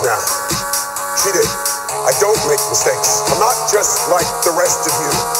now. She did. I don't make mistakes. I'm not just like the rest of you.